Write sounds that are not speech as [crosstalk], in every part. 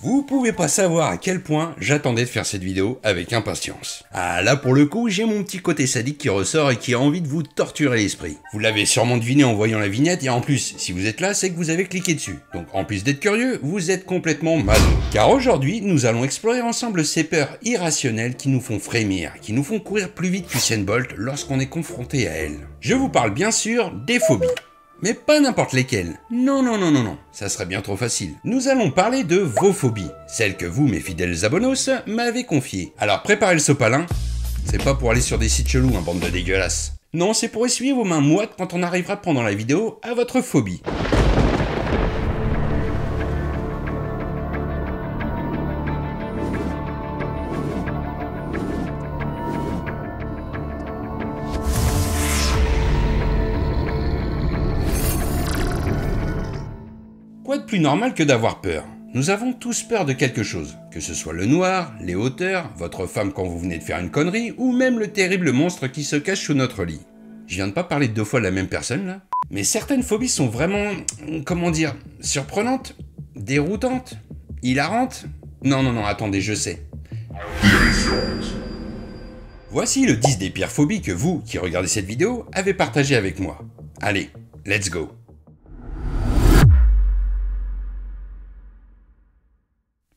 Vous pouvez pas savoir à quel point j'attendais de faire cette vidéo avec impatience. Ah là pour le coup, j'ai mon petit côté sadique qui ressort et qui a envie de vous torturer l'esprit. Vous l'avez sûrement deviné en voyant la vignette et en plus, si vous êtes là, c'est que vous avez cliqué dessus. Donc en plus d'être curieux, vous êtes complètement mal. Car aujourd'hui, nous allons explorer ensemble ces peurs irrationnelles qui nous font frémir, qui nous font courir plus vite qu'Usain Bolt lorsqu'on est confronté à elles. Je vous parle bien sûr des phobies. Mais pas n'importe lesquelles. Non, non, non, non, non, ça serait bien trop facile. Nous allons parler de vos phobies, celles que vous, mes fidèles abonos, m'avez confiées. Alors préparez le sopalin, c'est pas pour aller sur des sites chelous, un bande de dégueulasses. Non, c'est pour essuyer vos mains moites quand on arrivera pendant la vidéo à votre phobie. Plus normal que d'avoir peur Nous avons tous peur de quelque chose, que ce soit le noir, les hauteurs, votre femme quand vous venez de faire une connerie, ou même le terrible monstre qui se cache sous notre lit. Je viens de pas parler deux fois de la même personne là Mais certaines phobies sont vraiment, comment dire, surprenantes, déroutantes, hilarantes. Non, non, non, attendez, je sais. Voici le 10 des pires phobies que vous, qui regardez cette vidéo, avez partagé avec moi. Allez, let's go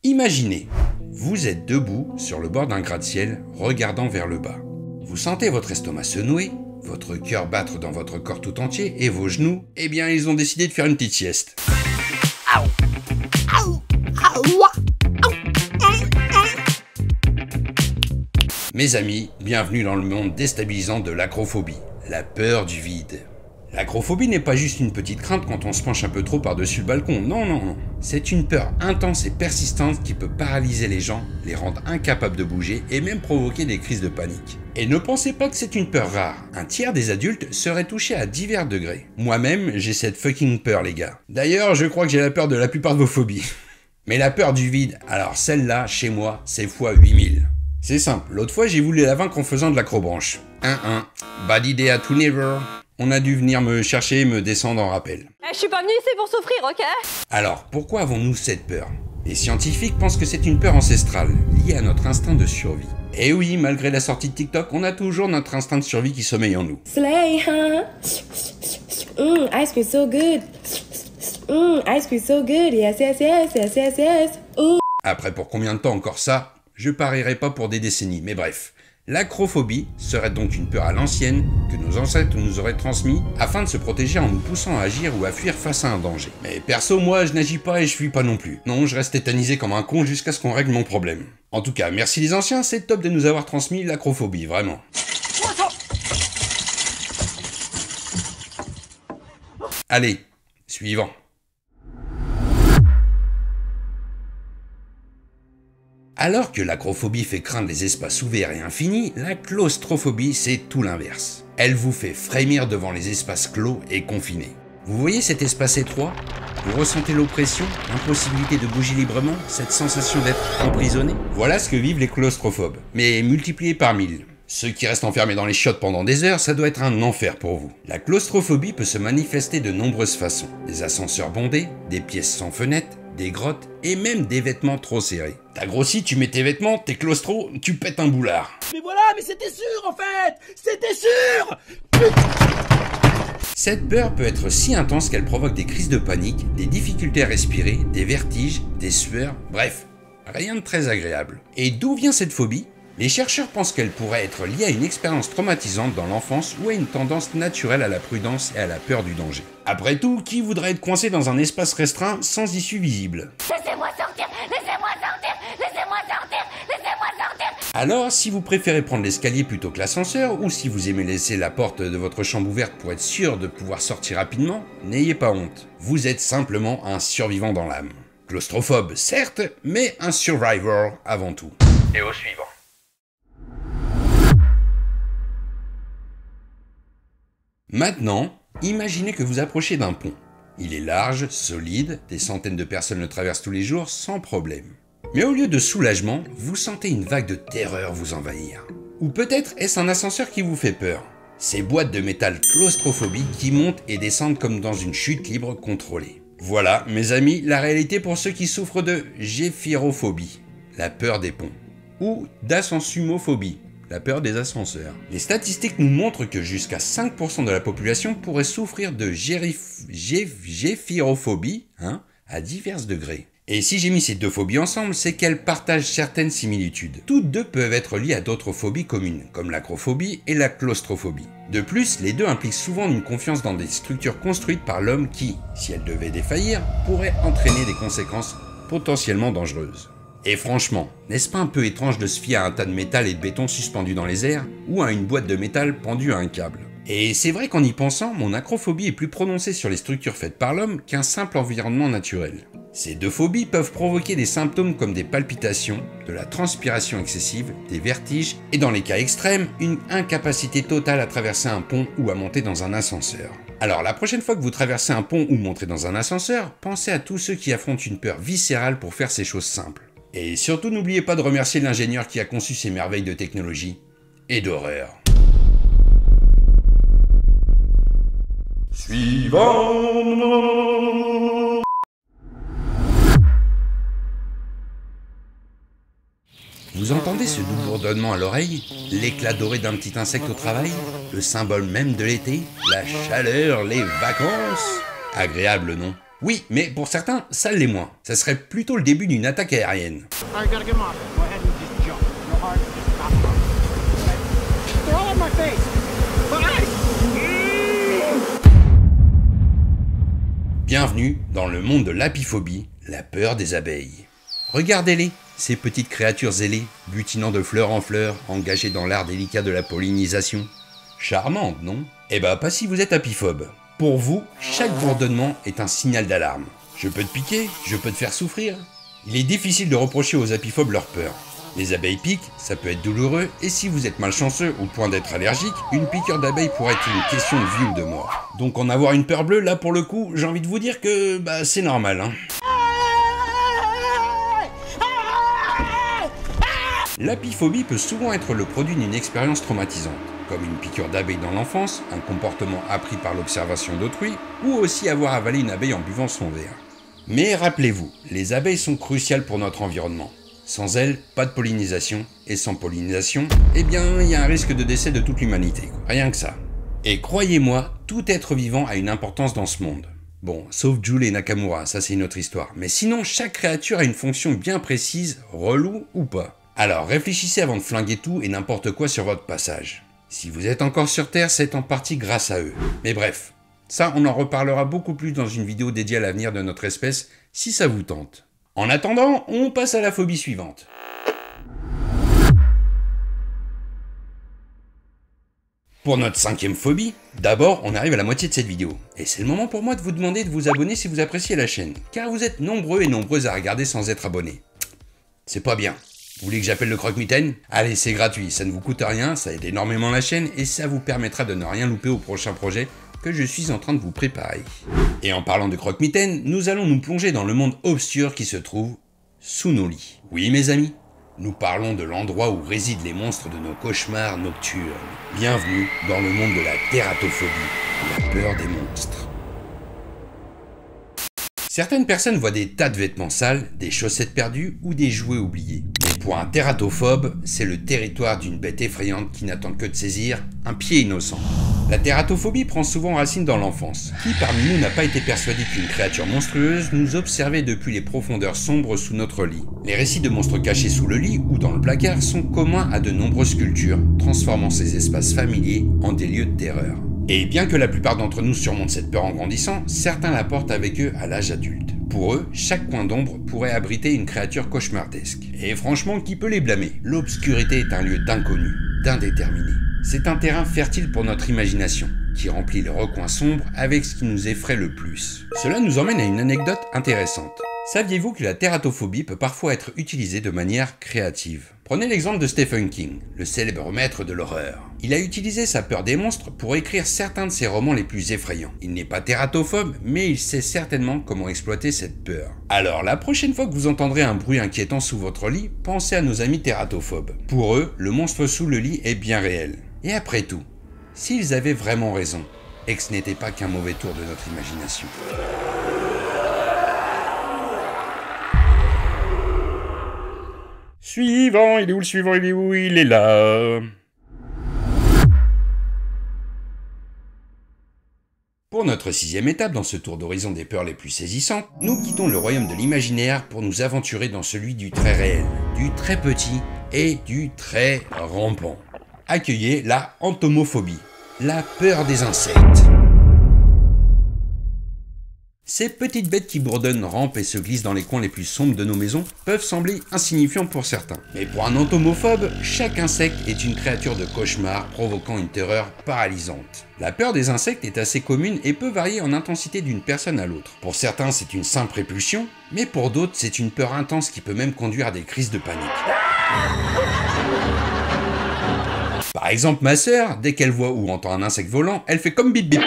Imaginez, vous êtes debout sur le bord d'un gratte-ciel, regardant vers le bas. Vous sentez votre estomac se nouer, votre cœur battre dans votre corps tout entier et vos genoux, eh bien ils ont décidé de faire une petite sieste. Mes amis, bienvenue dans le monde déstabilisant de l'acrophobie, la peur du vide. L'acrophobie n'est pas juste une petite crainte quand on se penche un peu trop par-dessus le balcon, non, non, non. C'est une peur intense et persistante qui peut paralyser les gens, les rendre incapables de bouger et même provoquer des crises de panique. Et ne pensez pas que c'est une peur rare, un tiers des adultes serait touché à divers degrés. Moi-même, j'ai cette fucking peur les gars. D'ailleurs, je crois que j'ai la peur de la plupart de vos phobies. [laughs] Mais la peur du vide, alors celle-là, chez moi, c'est fois 8000. C'est simple, l'autre fois j'ai voulu la vaincre en faisant de l'acrobranche. 1-1, bad idea to never on a dû venir me chercher et me descendre en rappel. Eh, je suis pas venu ici pour souffrir, ok? Alors, pourquoi avons-nous cette peur? Les scientifiques pensent que c'est une peur ancestrale, liée à notre instinct de survie. Et oui, malgré la sortie de TikTok, on a toujours notre instinct de survie qui sommeille en nous. Slay, huh? Mmm, ice cream so good. Mmm, ice cream so good. Yes, yes, yes, yes, yes, yes. Ooh. Après, pour combien de temps encore ça? Je parierai pas pour des décennies, mais bref. L'acrophobie serait donc une peur à l'ancienne que nos ancêtres nous auraient transmis afin de se protéger en nous poussant à agir ou à fuir face à un danger. Mais perso, moi, je n'agis pas et je fuis pas non plus. Non, je reste tétanisé comme un con jusqu'à ce qu'on règle mon problème. En tout cas, merci les anciens, c'est top de nous avoir transmis l'acrophobie, vraiment. Allez, suivant. Alors que l'acrophobie fait craindre les espaces ouverts et infinis, la claustrophobie c'est tout l'inverse. Elle vous fait frémir devant les espaces clos et confinés. Vous voyez cet espace étroit? Vous ressentez l'oppression, l'impossibilité de bouger librement, cette sensation d'être emprisonné? Voilà ce que vivent les claustrophobes, mais multiplié par mille. Ceux qui restent enfermés dans les chiottes pendant des heures, ça doit être un enfer pour vous. La claustrophobie peut se manifester de nombreuses façons. Des ascenseurs bondés, des pièces sans fenêtres, des grottes et même des vêtements trop serrés. T'as grossi, tu mets tes vêtements, t'es claustro, tu pètes un boulard. Mais voilà, mais c'était sûr en fait C'était sûr Cette peur peut être si intense qu'elle provoque des crises de panique, des difficultés à respirer, des vertiges, des sueurs, bref, rien de très agréable. Et d'où vient cette phobie? Les chercheurs pensent qu'elle pourrait être liée à une expérience traumatisante dans l'enfance ou à une tendance naturelle à la prudence et à la peur du danger. Après tout, qui voudrait être coincé dans un espace restreint sans issue visible? Laissez-moi sortir Laissez-moi sortir Laissez-moi sortir Laissez-moi sortir Alors, si vous préférez prendre l'escalier plutôt que l'ascenseur, ou si vous aimez laisser la porte de votre chambre ouverte pour être sûr de pouvoir sortir rapidement, n'ayez pas honte. Vous êtes simplement un survivant dans l'âme. Claustrophobe, certes, mais un survivor avant tout. Et au suivant. Maintenant, imaginez que vous approchez d'un pont. Il est large, solide, des centaines de personnes le traversent tous les jours sans problème. Mais au lieu de soulagement, vous sentez une vague de terreur vous envahir. Ou peut-être est-ce un ascenseur qui vous fait peur Ces boîtes de métal claustrophobiques qui montent et descendent comme dans une chute libre contrôlée. Voilà, mes amis, la réalité pour ceux qui souffrent de géphirophobie, la peur des ponts, ou d'ascensumophobie, la peur des ascenseurs. Les statistiques nous montrent que jusqu'à 5% de la population pourrait souffrir de géphirophobie hein, à divers degrés. Et si j'ai mis ces deux phobies ensemble, c'est qu'elles partagent certaines similitudes. Toutes deux peuvent être liées à d'autres phobies communes, comme l'acrophobie et la claustrophobie. De plus, les deux impliquent souvent une confiance dans des structures construites par l'homme qui, si elles devaient défaillir, pourraient entraîner des conséquences potentiellement dangereuses. Et franchement, n'est-ce pas un peu étrange de se fier à un tas de métal et de béton suspendu dans les airs, ou à une boîte de métal pendue à un câble? Et c'est vrai qu'en y pensant, mon acrophobie est plus prononcée sur les structures faites par l'homme qu'un simple environnement naturel. Ces deux phobies peuvent provoquer des symptômes comme des palpitations, de la transpiration excessive, des vertiges et dans les cas extrêmes, une incapacité totale à traverser un pont ou à monter dans un ascenseur. Alors la prochaine fois que vous traversez un pont ou montez dans un ascenseur, pensez à tous ceux qui affrontent une peur viscérale pour faire ces choses simples. Et surtout n'oubliez pas de remercier l'ingénieur qui a conçu ces merveilles de technologie et d'horreur. Suivant. Vous entendez ce doux bourdonnement à l'oreille? L'éclat doré d'un petit insecte au travail? Le symbole même de l'été? La chaleur, les vacances? Agréable, non? Oui, mais pour certains, ça l'est moins. Ça serait plutôt le début d'une attaque aérienne. Bienvenue dans le monde de l'apiphobie, la peur des abeilles. Regardez-les, ces petites créatures ailées, butinant de fleur en fleur, engagées dans l'art délicat de la pollinisation. Charmante, non? Eh bah pas si vous êtes apiphobe. Pour vous, chaque bourdonnement est un signal d'alarme. Je peux te piquer, je peux te faire souffrir. Il est difficile de reprocher aux apiphobes leur peur. Les abeilles piquent, ça peut être douloureux, et si vous êtes malchanceux au point d'être allergique, une piqûre d'abeille pourrait être une question de vie ou de mort. Donc en avoir une peur bleue, là pour le coup, j'ai envie de vous dire que bah c'est normal. Hein. L'apiphobie peut souvent être le produit d'une expérience traumatisante, comme une piqûre d'abeille dans l'enfance, un comportement appris par l'observation d'autrui, ou aussi avoir avalé une abeille en buvant son verre. Mais rappelez-vous, les abeilles sont cruciales pour notre environnement. Sans elles, pas de pollinisation, et sans pollinisation, eh bien, il y a un risque de décès de toute l'humanité. Rien que ça. Et croyez-moi, tout être vivant a une importance dans ce monde. Bon, sauf Jules et Nakamura, ça c'est une autre histoire. Mais sinon, chaque créature a une fonction bien précise, relou ou pas. Alors réfléchissez avant de flinguer tout et n'importe quoi sur votre passage. Si vous êtes encore sur Terre, c'est en partie grâce à eux. Mais bref, ça on en reparlera beaucoup plus dans une vidéo dédiée à l'avenir de notre espèce, si ça vous tente. En attendant, on passe à la phobie suivante. Pour notre cinquième phobie, d'abord on arrive à la moitié de cette vidéo. Et c'est le moment pour moi de vous demander de vous abonner si vous appréciez la chaîne, car vous êtes nombreux et nombreuses à regarder sans être abonnés. C'est pas bien. Vous voulez que j'appelle le croque-mitaine? Allez, c'est gratuit, ça ne vous coûte rien, ça aide énormément la chaîne et ça vous permettra de ne rien louper au prochain projet que je suis en train de vous préparer. Et en parlant de croque-mitaine, nous allons nous plonger dans le monde obscur qui se trouve sous nos lits. Oui, mes amis, nous parlons de l'endroit où résident les monstres de nos cauchemars nocturnes. Bienvenue dans le monde de la tératophobie, la peur des monstres. Certaines personnes voient des tas de vêtements sales, des chaussettes perdues ou des jouets oubliés. Pour un tératophobe, c'est le territoire d'une bête effrayante qui n'attend que de saisir un pied innocent. La tératophobie prend souvent racine dans l'enfance. Qui parmi nous n'a pas été persuadé qu'une créature monstrueuse nous observait depuis les profondeurs sombres sous notre lit? Les récits de monstres cachés sous le lit ou dans le placard sont communs à de nombreuses cultures, transformant ces espaces familiers en des lieux de terreur. Et bien que la plupart d'entre nous surmontent cette peur en grandissant, certains la portent avec eux à l'âge adulte. Pour eux, chaque coin d'ombre pourrait abriter une créature cauchemardesque. Et franchement, qui peut les blâmer? L'obscurité est un lieu d'inconnu, d'indéterminé. C'est un terrain fertile pour notre imagination, qui remplit les recoins sombres avec ce qui nous effraie le plus. Cela nous emmène à une anecdote intéressante. Saviez-vous que la tératophobie peut parfois être utilisée de manière créative? Prenez l'exemple de Stephen King, le célèbre maître de l'horreur. Il a utilisé sa peur des monstres pour écrire certains de ses romans les plus effrayants. Il n'est pas tératophobe, mais il sait certainement comment exploiter cette peur. Alors, la prochaine fois que vous entendrez un bruit inquiétant sous votre lit, pensez à nos amis tératophobes. Pour eux, le monstre sous le lit est bien réel. Et après tout, s'ils avaient vraiment raison et que ce n'était pas qu'un mauvais tour de notre imagination. Suivant, il est où le suivant Il est où? Il est là. Pour notre sixième étape dans ce tour d'horizon des peurs les plus saisissantes, nous quittons le royaume de l'imaginaire pour nous aventurer dans celui du très réel, du très petit et du très rampant. Accueillez la entomophobie, la peur des insectes. Ces petites bêtes qui bourdonnent, rampent et se glissent dans les coins les plus sombres de nos maisons peuvent sembler insignifiants pour certains. Mais pour un entomophobe, chaque insecte est une créature de cauchemar provoquant une terreur paralysante. La peur des insectes est assez commune et peut varier en intensité d'une personne à l'autre. Pour certains, c'est une simple répulsion, mais pour d'autres, c'est une peur intense qui peut même conduire à des crises de panique. Par exemple, ma sœur, dès qu'elle voit ou entend un insecte volant, elle fait comme bip bip.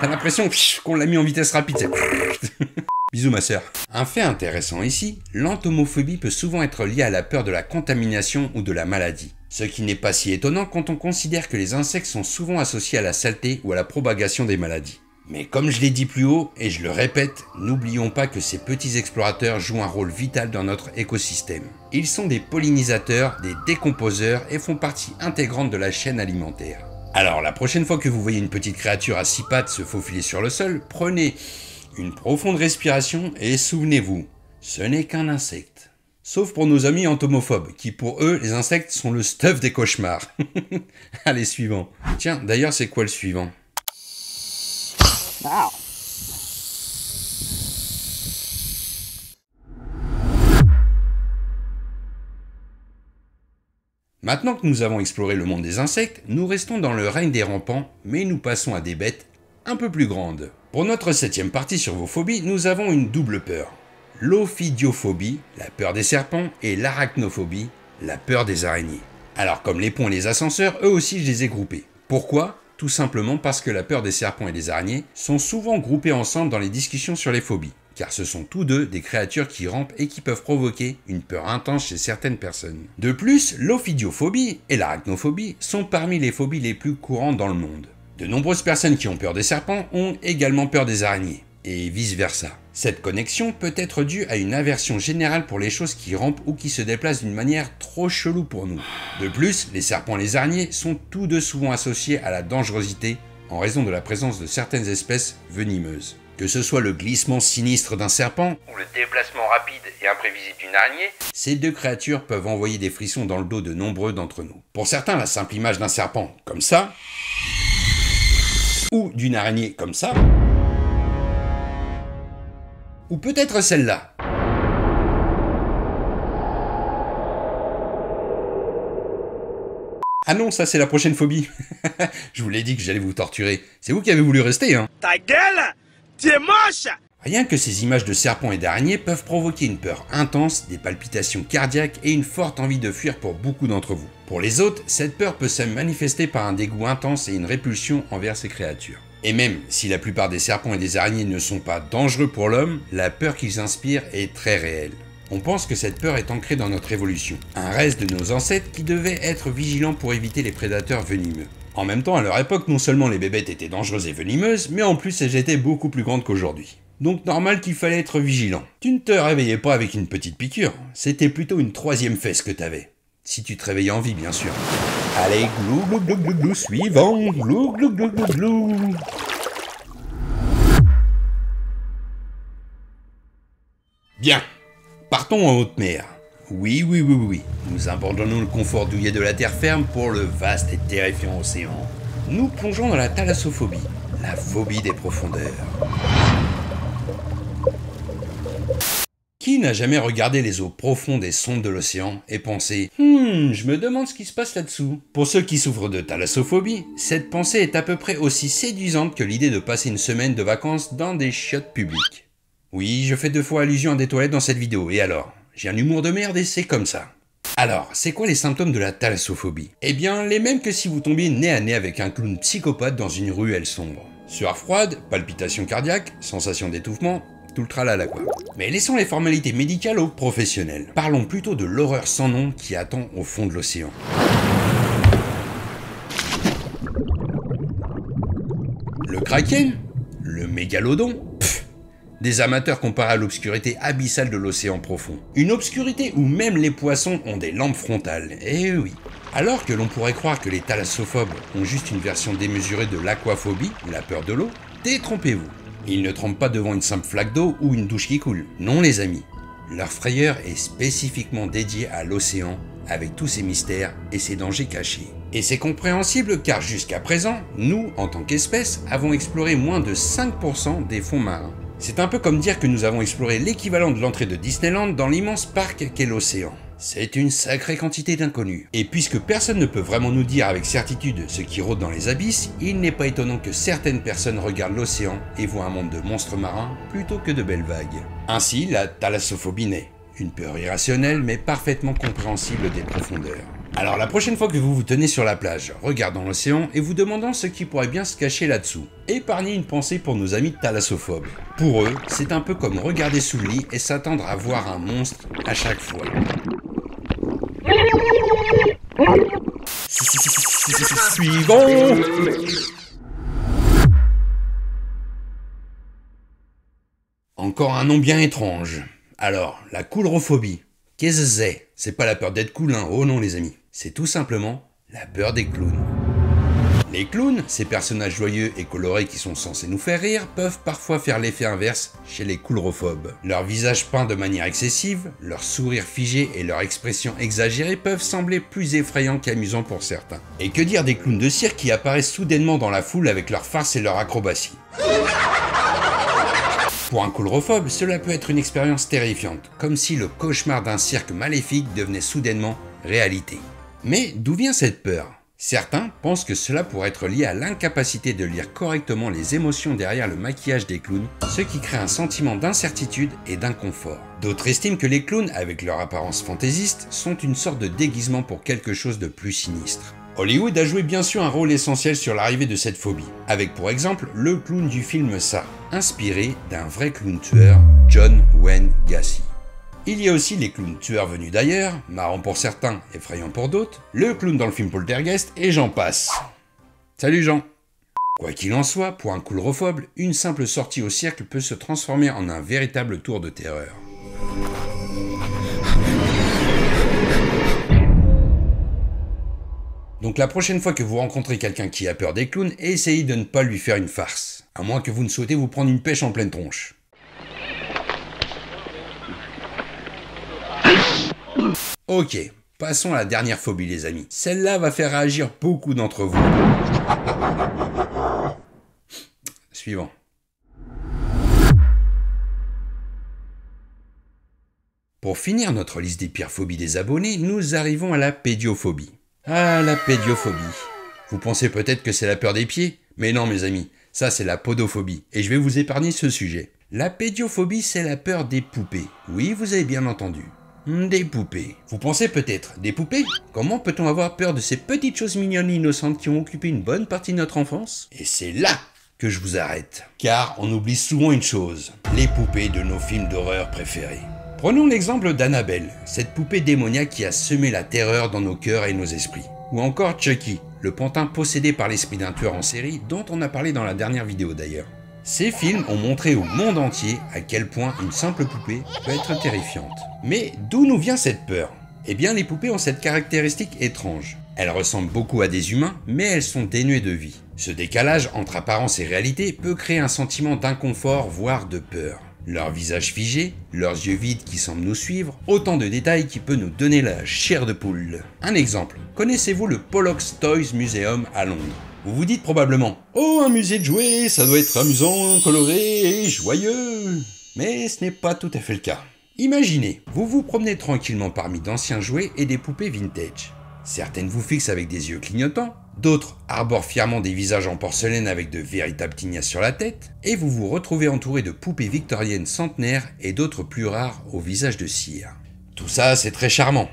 T'as l'impression qu'on l'a mis en vitesse rapide. [laughs] Bisous ma sœur. Un fait intéressant ici, l'entomophobie peut souvent être liée à la peur de la contamination ou de la maladie. Ce qui n'est pas si étonnant quand on considère que les insectes sont souvent associés à la saleté ou à la propagation des maladies. Mais comme je l'ai dit plus haut, et je le répète, n'oublions pas que ces petits explorateurs jouent un rôle vital dans notre écosystème. Ils sont des pollinisateurs, des décomposeurs et font partie intégrante de la chaîne alimentaire. Alors la prochaine fois que vous voyez une petite créature à six pattes se faufiler sur le sol, prenez une profonde respiration et souvenez-vous, ce n'est qu'un insecte. Sauf pour nos amis entomophobes, qui pour eux, les insectes sont le stuff des cauchemars. [laughs] Allez, suivant. Tiens, d'ailleurs, c'est quoi le suivant? Maintenant que nous avons exploré le monde des insectes, nous restons dans le règne des rampants, mais nous passons à des bêtes un peu plus grandes. Pour notre septième partie sur vos phobies, nous avons une double peur. L'ophidiophobie, la peur des serpents, et l'arachnophobie, la peur des araignées. Alors comme les ponts et les ascenseurs, eux aussi je les ai groupés. Pourquoi? Tout simplement parce que la peur des serpents et des araignées sont souvent groupés ensemble dans les discussions sur les phobies car ce sont tous deux des créatures qui rampent et qui peuvent provoquer une peur intense chez certaines personnes. De plus, l'ophidiophobie et l'arachnophobie sont parmi les phobies les plus courantes dans le monde. De nombreuses personnes qui ont peur des serpents ont également peur des araignées, et vice-versa. Cette connexion peut être due à une aversion générale pour les choses qui rampent ou qui se déplacent d'une manière trop chelou pour nous. De plus, les serpents et les araignées sont tous deux souvent associés à la dangerosité en raison de la présence de certaines espèces venimeuses. Que ce soit le glissement sinistre d'un serpent ou le déplacement rapide et imprévisible d'une araignée, ces deux créatures peuvent envoyer des frissons dans le dos de nombreux d'entre nous. Pour certains, la simple image d'un serpent comme ça, ou d'une araignée comme ça, ou peut-être celle-là. Ah non, ça c'est la prochaine phobie. [laughs] Je vous l'ai dit que j'allais vous torturer. C'est vous qui avez voulu rester, hein. Ta gueule Tu es moche Rien que ces images de serpents et d'araignées peuvent provoquer une peur intense, des palpitations cardiaques et une forte envie de fuir pour beaucoup d'entre vous. Pour les autres, cette peur peut se manifester par un dégoût intense et une répulsion envers ces créatures. Et même si la plupart des serpents et des araignées ne sont pas dangereux pour l'homme, la peur qu'ils inspirent est très réelle. On pense que cette peur est ancrée dans notre évolution, un reste de nos ancêtres qui devaient être vigilants pour éviter les prédateurs venimeux. En même temps, à leur époque, non seulement les bébêtes étaient dangereuses et venimeuses, mais en plus elles étaient beaucoup plus grandes qu'aujourd'hui. Donc normal qu'il fallait être vigilant. Tu ne te réveillais pas avec une petite piqûre, c'était plutôt une troisième fesse que t'avais. Si tu te réveillais en vie, bien sûr. Allez, glou glou glou glou glou, suivant, glou glou glou glou glou. Bien, partons en haute mer. Oui, oui, oui, oui, nous abandonnons le confort douillet de la terre ferme pour le vaste et terrifiant océan. Nous plongeons dans la thalassophobie, la phobie des profondeurs. N'a jamais regardé les eaux profondes et sombres de l'océan et pensé Hmm, je me demande ce qui se passe là-dessous Pour ceux qui souffrent de thalassophobie, cette pensée est à peu près aussi séduisante que l'idée de passer une semaine de vacances dans des chiottes publiques. Oui, je fais deux fois allusion à des toilettes dans cette vidéo, et alors J'ai un humour de merde et c'est comme ça. Alors, c'est quoi les symptômes de la thalassophobie? Eh bien, les mêmes que si vous tombiez nez à nez avec un clown psychopathe dans une ruelle sombre. Sueur froide, palpitations cardiaques, sensation d'étouffement, tout le tralala. Mais laissons les formalités médicales aux professionnels. Parlons plutôt de l'horreur sans nom qui attend au fond de l'océan. Le kraken Le mégalodon Des amateurs comparés à l'obscurité abyssale de l'océan profond. Une obscurité où même les poissons ont des lampes frontales. Eh oui. Alors que l'on pourrait croire que les thalassophobes ont juste une version démesurée de l'aquaphobie, la peur de l'eau, détrompez-vous. Ils ne trempent pas devant une simple flaque d'eau ou une douche qui coule. Non les amis. Leur frayeur est spécifiquement dédiée à l'océan avec tous ses mystères et ses dangers cachés. Et c'est compréhensible car jusqu'à présent, nous, en tant qu'espèce, avons exploré moins de 5% des fonds marins. C'est un peu comme dire que nous avons exploré l'équivalent de l'entrée de Disneyland dans l'immense parc qu'est l'océan. C'est une sacrée quantité d'inconnus. Et puisque personne ne peut vraiment nous dire avec certitude ce qui rôde dans les abysses, il n'est pas étonnant que certaines personnes regardent l'océan et voient un monde de monstres marins plutôt que de belles vagues. Ainsi, la thalassophobie naît. Une peur irrationnelle mais parfaitement compréhensible des profondeurs. Alors la prochaine fois que vous vous tenez sur la plage, regardant l'océan et vous demandant ce qui pourrait bien se cacher là-dessous, épargnez une pensée pour nos amis thalassophobes. Pour eux, c'est un peu comme regarder sous le lit et s'attendre à voir un monstre à chaque fois. Encore un nom bien étrange. Alors, la coulrophobie. Qu'est-ce que c'est? C'est pas la peur d'être cool, hein. Oh non les amis. C'est tout simplement la peur des clowns. Les clowns, ces personnages joyeux et colorés qui sont censés nous faire rire, peuvent parfois faire l'effet inverse chez les coulrophobes. Leur visage peint de manière excessive, leur sourire figé et leur expression exagérée peuvent sembler plus effrayants qu'amusants pour certains. Et que dire des clowns de cirque qui apparaissent soudainement dans la foule avec leur farce et leur acrobatie pour un coulrophobe, cela peut être une expérience terrifiante, comme si le cauchemar d'un cirque maléfique devenait soudainement réalité. Mais d'où vient cette peur? Certains pensent que cela pourrait être lié à l'incapacité de lire correctement les émotions derrière le maquillage des clowns, ce qui crée un sentiment d'incertitude et d'inconfort. D'autres estiment que les clowns, avec leur apparence fantaisiste, sont une sorte de déguisement pour quelque chose de plus sinistre. Hollywood a joué bien sûr un rôle essentiel sur l'arrivée de cette phobie, avec pour exemple le clown du film Ça, inspiré d'un vrai clown tueur, John Wayne Gacy. Il y a aussi les clowns tueurs venus d'ailleurs, marrants pour certains, effrayants pour d'autres, le clown dans le film Poltergeist, et j'en passe. Salut Jean Quoi qu'il en soit, pour un coulrophobe, une simple sortie au cirque peut se transformer en un véritable tour de terreur. Donc la prochaine fois que vous rencontrez quelqu'un qui a peur des clowns, essayez de ne pas lui faire une farce. À moins que vous ne souhaitez vous prendre une pêche en pleine tronche. Ok, passons à la dernière phobie les amis. Celle-là va faire réagir beaucoup d'entre vous. Suivant. Pour finir notre liste des pires phobies des abonnés, nous arrivons à la pédiophobie. Ah, la pédiophobie. Vous pensez peut-être que c'est la peur des pieds? Mais non, mes amis, ça c'est la podophobie, et je vais vous épargner ce sujet. La pédiophobie, c'est la peur des poupées. Oui, vous avez bien entendu. Des poupées. Vous pensez peut-être, des poupées? Comment peut-on avoir peur de ces petites choses mignonnes et innocentes qui ont occupé une bonne partie de notre enfance? Et c'est là que je vous arrête. Car on oublie souvent une chose, les poupées de nos films d'horreur préférés. Prenons l'exemple d'Annabelle, cette poupée démoniaque qui a semé la terreur dans nos cœurs et nos esprits. Ou encore Chucky, le pantin possédé par l'esprit d'un tueur en série dont on a parlé dans la dernière vidéo d'ailleurs. Ces films ont montré au monde entier à quel point une simple poupée peut être terrifiante. Mais d'où nous vient cette peur? Eh bien les poupées ont cette caractéristique étrange. Elles ressemblent beaucoup à des humains, mais elles sont dénuées de vie. Ce décalage entre apparence et réalité peut créer un sentiment d'inconfort, voire de peur. Leur visage figé, leurs yeux vides qui semblent nous suivre, autant de détails qui peuvent nous donner la chair de poule. Un exemple, connaissez-vous le Pollux Toys Museum à Londres? Vous vous dites probablement « Oh, un musée de jouets, ça doit être amusant, coloré et joyeux !» Mais ce n'est pas tout à fait le cas. Imaginez, vous vous promenez tranquillement parmi d'anciens jouets et des poupées vintage. Certaines vous fixent avec des yeux clignotants, d'autres arborent fièrement des visages en porcelaine avec de véritables tignasses sur la tête, et vous vous retrouvez entouré de poupées victoriennes centenaires et d'autres plus rares au visage de cire. Tout ça, c'est très charmant,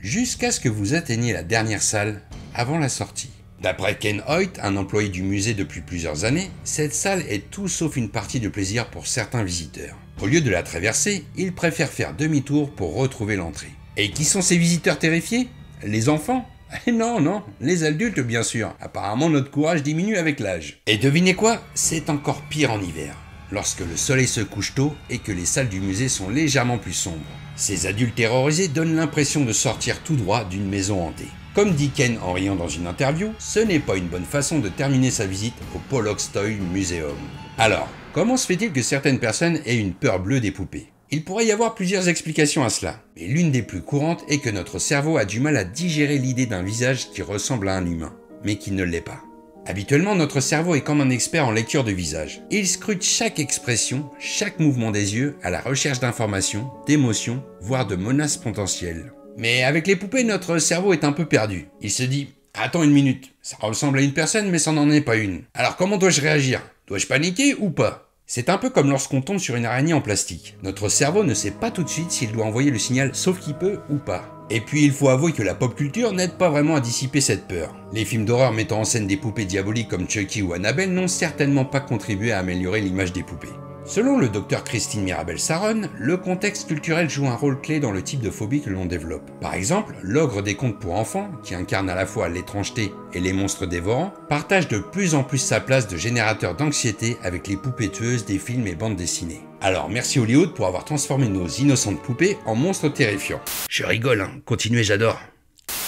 jusqu'à ce que vous atteigniez la dernière salle avant la sortie. D'après Ken Hoyt, un employé du musée depuis plusieurs années, cette salle est tout sauf une partie de plaisir pour certains visiteurs. Au lieu de la traverser, ils préfèrent faire demi-tour pour retrouver l'entrée. Et qui sont ces visiteurs terrifiés? Les enfants? [laughs] Non, non, les adultes bien sûr. Apparemment notre courage diminue avec l'âge. Et devinez quoi? C'est encore pire en hiver. lorsque le soleil se couche tôt et que les salles du musée sont légèrement plus sombres. Ces adultes terrorisés donnent l'impression de sortir tout droit d'une maison hantée. Comme dit Ken en riant dans une interview, ce n'est pas une bonne façon de terminer sa visite au Pollock's Toy Museum. Alors, comment se fait-il que certaines personnes aient une peur bleue des poupées? Il pourrait y avoir plusieurs explications à cela, mais l'une des plus courantes est que notre cerveau a du mal à digérer l'idée d'un visage qui ressemble à un humain, mais qui ne l'est pas. Habituellement, notre cerveau est comme un expert en lecture de visage. Il scrute chaque expression, chaque mouvement des yeux à la recherche d'informations, d'émotions, voire de menaces potentielles. Mais avec les poupées, notre cerveau est un peu perdu. Il se dit Attends une minute, ça ressemble à une personne mais ça n'en est pas une. Alors comment dois-je réagir? Dois-je paniquer ou pas? C'est un peu comme lorsqu'on tombe sur une araignée en plastique. Notre cerveau ne sait pas tout de suite s'il doit envoyer le signal sauf qu'il peut ou pas. Et puis il faut avouer que la pop culture n'aide pas vraiment à dissiper cette peur. Les films d'horreur mettant en scène des poupées diaboliques comme Chucky ou Annabelle n'ont certainement pas contribué à améliorer l'image des poupées. Selon le docteur Christine Mirabel Saron, le contexte culturel joue un rôle clé dans le type de phobie que l'on développe. Par exemple, l'ogre des contes pour enfants, qui incarne à la fois l'étrangeté et les monstres dévorants, partage de plus en plus sa place de générateur d'anxiété avec les poupées tueuses des films et bandes dessinées. Alors merci Hollywood pour avoir transformé nos innocentes poupées en monstres terrifiants. Je rigole, hein, continuez, j'adore.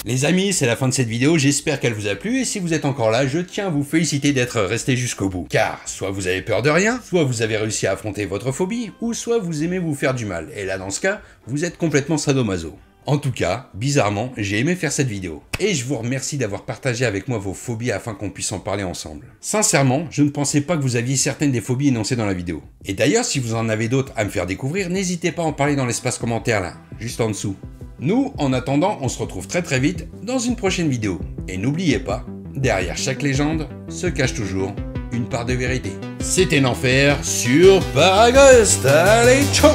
Les amis, c'est la fin de cette vidéo, j'espère qu'elle vous a plu et si vous êtes encore là, je tiens à vous féliciter d'être resté jusqu'au bout. Car soit vous avez peur de rien, soit vous avez réussi à affronter votre phobie, ou soit vous aimez vous faire du mal. Et là dans ce cas, vous êtes complètement sadomaso. En tout cas, bizarrement, j'ai aimé faire cette vidéo. Et je vous remercie d'avoir partagé avec moi vos phobies afin qu'on puisse en parler ensemble. Sincèrement, je ne pensais pas que vous aviez certaines des phobies énoncées dans la vidéo. Et d'ailleurs, si vous en avez d'autres à me faire découvrir, n'hésitez pas à en parler dans l'espace commentaire là, juste en dessous. Nous, en attendant, on se retrouve très très vite dans une prochaine vidéo. Et n'oubliez pas, derrière chaque légende se cache toujours une part de vérité. C'était l'enfer sur Paragost. Allez, ciao